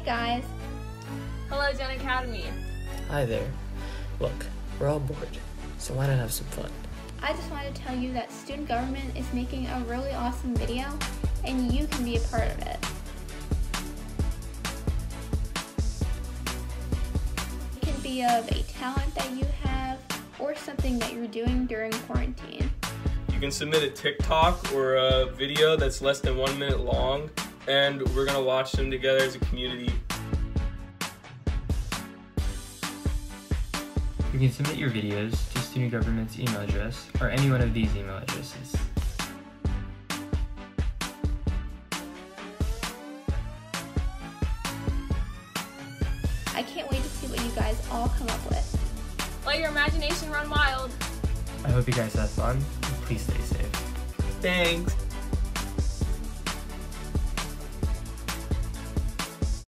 guys. Hello, Doane Academy. Hi there. Look, we're all bored, so why not have some fun? I just wanted to tell you that student government is making a really awesome video and you can be a part of it. It can be of a talent that you have or something that you're doing during quarantine. You can submit a TikTok or a video that's less than one minute long, and we're gonna watch them together as a community. You can submit your videos to student government's email address or any one of these email addresses. I can't wait to see what you guys all come up with. Let your imagination run wild. I hope you guys have fun please stay safe. Thanks.